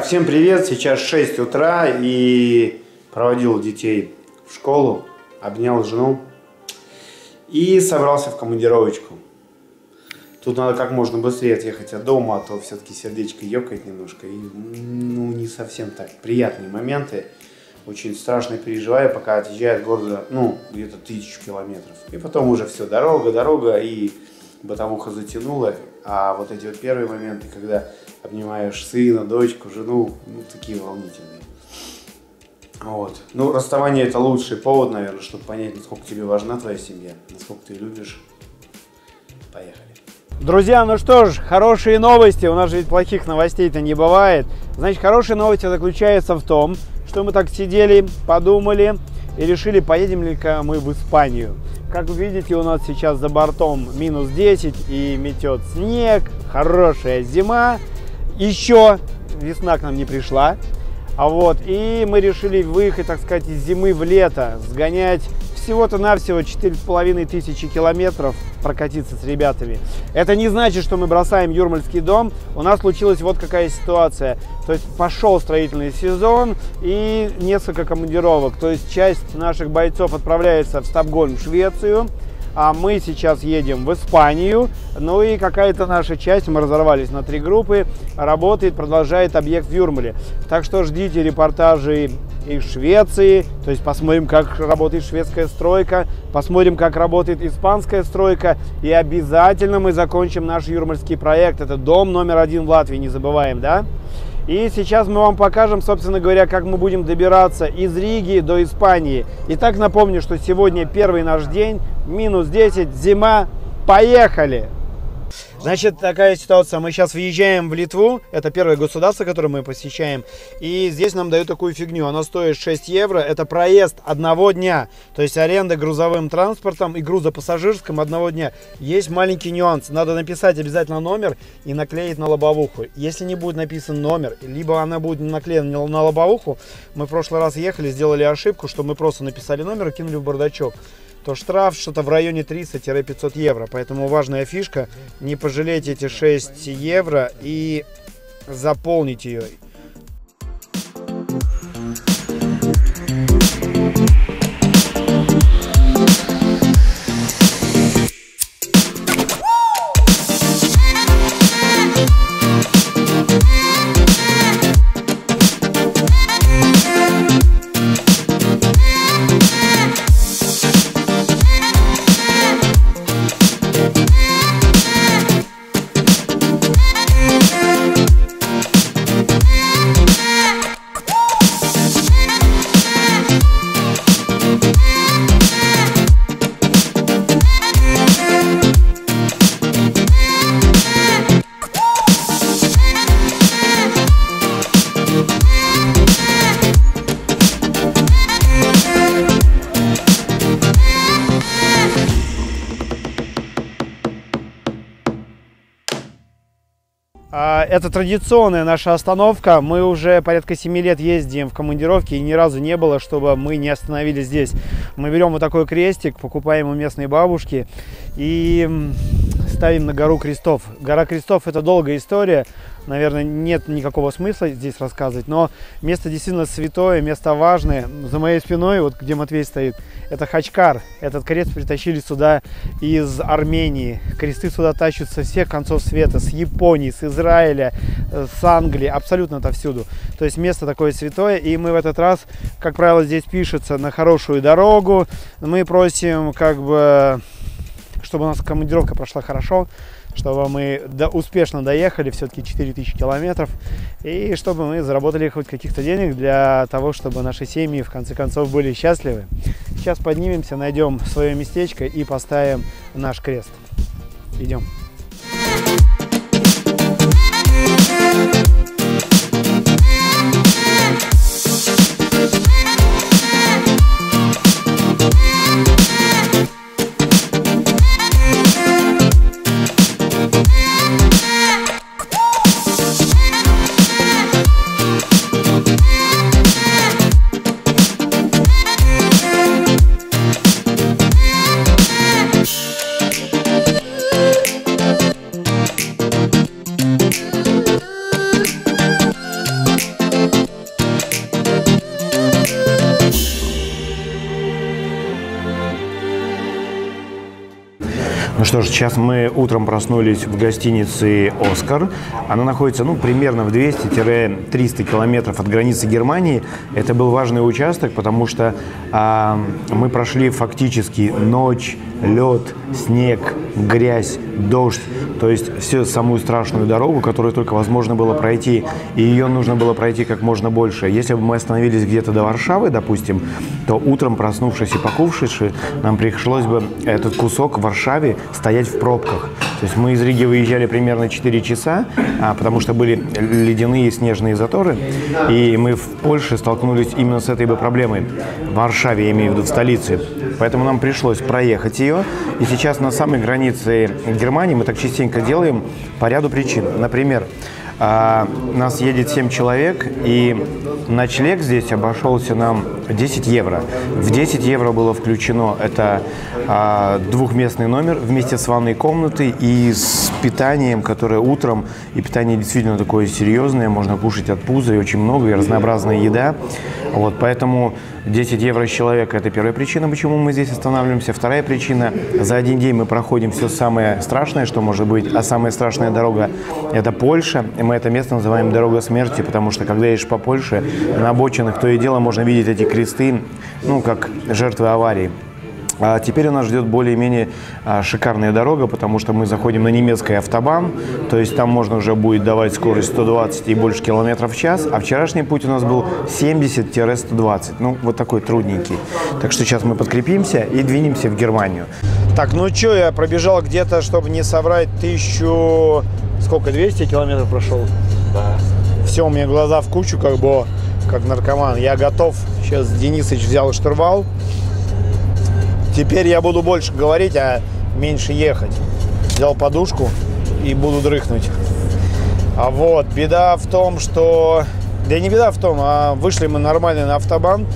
всем привет! Сейчас 6 утра и проводил детей в школу, обнял жену и собрался в командировочку. Тут надо как можно быстрее отъехать от дома, а то все-таки сердечко ёкает немножко. И, ну, не совсем так. Приятные моменты. Очень страшно переживаю, пока отъезжаю от города, ну, где-то тысячу километров. И потом уже все, дорога, дорога, и бытовуха затянула. А вот эти вот первые моменты, когда обнимаешь сына, дочку, жену, ну, такие волнительные. Вот. Ну, расставание это лучший повод, наверное, чтобы понять, насколько тебе важна твоя семья, насколько ты любишь. Поехали. Друзья, ну что ж, хорошие новости. У нас же ведь плохих новостей-то не бывает. Значит, хорошая новость заключается в том, что мы так сидели, подумали и решили, поедем ли-ка мы в Испанию. Как вы видите, у нас сейчас за бортом минус 10 и метет снег, хорошая зима. Еще весна к нам не пришла. А вот, и мы решили выехать, так сказать, из зимы в лето, сгонять всего-то навсего 4,5 тысячи километров прокатиться с ребятами. Это не значит, что мы бросаем Юрмальский дом. У нас случилась вот какая ситуация. То есть пошел строительный сезон и несколько командировок. То есть часть наших бойцов отправляется в Стокгольм, Швецию а мы сейчас едем в Испанию. Ну и какая-то наша часть, мы разорвались на три группы, работает, продолжает объект в Юрмале. Так что ждите репортажи из Швеции, то есть посмотрим, как работает шведская стройка, посмотрим, как работает испанская стройка, и обязательно мы закончим наш юрмальский проект. Это дом номер один в Латвии, не забываем, да? И сейчас мы вам покажем, собственно говоря, как мы будем добираться из Риги до Испании. Итак, напомню, что сегодня первый наш день, минус 10, зима, поехали! Значит, такая ситуация. Мы сейчас въезжаем в Литву. Это первое государство, которое мы посещаем. И здесь нам дают такую фигню. Она стоит 6 евро. Это проезд одного дня. То есть аренда грузовым транспортом и грузопассажирским одного дня. Есть маленький нюанс. Надо написать обязательно номер и наклеить на лобовуху. Если не будет написан номер, либо она будет наклеена на лобовуху. Мы в прошлый раз ехали, сделали ошибку, что мы просто написали номер и кинули в бардачок то штраф что-то в районе 300-500 евро. Поэтому важная фишка, не пожалейте эти 6 евро и заполните ее. Это традиционная наша остановка. Мы уже порядка 7 лет ездим в командировке, и ни разу не было, чтобы мы не остановились здесь. Мы берем вот такой крестик, покупаем у местной бабушки и ставим на гору крестов. Гора крестов – это долгая история наверное, нет никакого смысла здесь рассказывать, но место действительно святое, место важное. За моей спиной, вот где Матвей стоит, это Хачкар. Этот крест притащили сюда из Армении. Кресты сюда тащат со всех концов света, с Японии, с Израиля, э, с Англии, абсолютно отовсюду. То есть место такое святое, и мы в этот раз, как правило, здесь пишется на хорошую дорогу. Мы просим, как бы, чтобы у нас командировка прошла хорошо, чтобы мы до, успешно доехали, все-таки 4000 километров, и чтобы мы заработали хоть каких-то денег для того, чтобы наши семьи в конце концов были счастливы. Сейчас поднимемся, найдем свое местечко и поставим наш крест. Идем. Что ж, сейчас мы утром проснулись в гостинице «Оскар». Она находится ну, примерно в 200-300 километров от границы Германии. Это был важный участок, потому что а, мы прошли фактически ночь, лед, снег, грязь, дождь. То есть всю самую страшную дорогу, которую только возможно было пройти. И ее нужно было пройти как можно больше. Если бы мы остановились где-то до Варшавы, допустим, то утром, проснувшись и покушавши, нам пришлось бы этот кусок в Варшаве стоять в пробках. То есть мы из Риги выезжали примерно 4 часа, а, потому что были ледяные снежные заторы, и мы в Польше столкнулись именно с этой бы проблемой. В Варшаве, я имею в виду, в столице. Поэтому нам пришлось проехать ее. И сейчас на самой границе Германии мы так частенько делаем по ряду причин. Например, а, нас едет 7 человек, и ночлег здесь обошелся нам 10 евро. В 10 евро было включено это а, двухместный номер вместе с ванной комнатой и с питанием, которое утром, и питание действительно такое серьезное, можно кушать от пуза, и очень много, и разнообразная еда. Вот, поэтому 10 евро с человека – это первая причина, почему мы здесь останавливаемся. Вторая причина – за один день мы проходим все самое страшное, что может быть, а самая страшная дорога – это Польша. И мы это место называем «дорога смерти», потому что, когда едешь по Польше, на обочинах то и дело можно видеть эти кресты, ну, как жертвы аварии. А теперь у нас ждет более-менее а, шикарная дорога, потому что мы заходим на немецкий автобан, то есть там можно уже будет давать скорость 120 и больше километров в час, а вчерашний путь у нас был 70-120, ну вот такой трудненький. Так что сейчас мы подкрепимся и двинемся в Германию. Так, ну что, я пробежал где-то, чтобы не соврать, тысячу... Сколько, 200 километров прошел? Да. Все, у меня глаза в кучу, как бы, как наркоман. Я готов. Сейчас Денисыч взял штурвал. Теперь я буду больше говорить, а меньше ехать. Взял подушку и буду дрыхнуть. А вот, беда в том, что... Да не беда в том, а вышли мы нормально на автобан.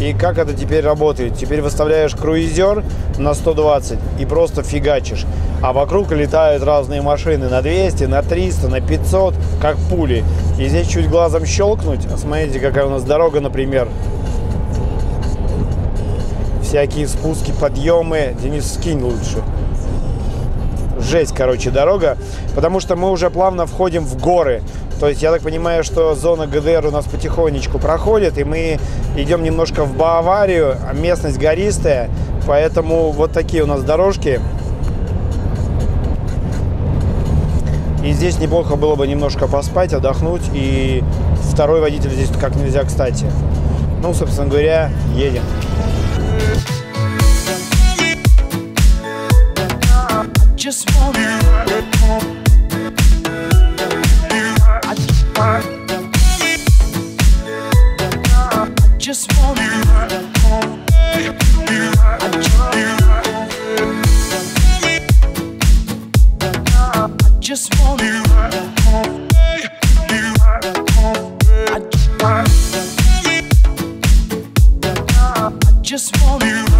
И как это теперь работает? Теперь выставляешь круизер на 120 и просто фигачишь. А вокруг летают разные машины на 200, на 300, на 500, как пули. И здесь чуть глазом щелкнуть. Смотрите, какая у нас дорога, например всякие спуски, подъемы. Денис, скинь лучше. Жесть, короче, дорога. Потому что мы уже плавно входим в горы. То есть я так понимаю, что зона ГДР у нас потихонечку проходит, и мы идем немножко в Баварию, а местность гористая, поэтому вот такие у нас дорожки. И здесь неплохо было бы немножко поспать, отдохнуть, и второй водитель здесь как нельзя кстати. Ну, собственно говоря, едем. Just want you. I just want you. I just want you. I just want you.